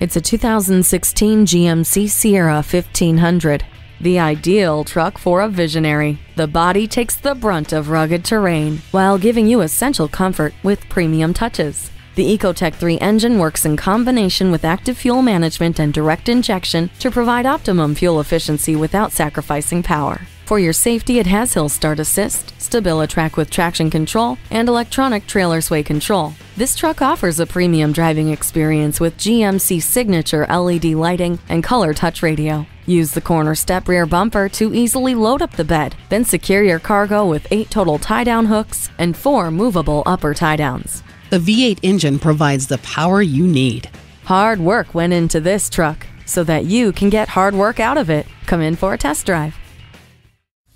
It's a 2016 GMC Sierra 1500. The ideal truck for a visionary. The body takes the brunt of rugged terrain while giving you essential comfort with premium touches. The Ecotec 3 engine works in combination with active fuel management and direct injection to provide optimum fuel efficiency without sacrificing power. For your safety, it has Hill Start Assist, StabiliTrak with traction control, and electronic trailer sway control. This truck offers a premium driving experience with GMC signature LED lighting and color touch radio. Use the corner step rear bumper to easily load up the bed, then secure your cargo with eight total tie down hooks and four movable upper tie downs. The V8 engine provides the power you need. Hard work went into this truck so that you can get hard work out of it. Come in for a test drive.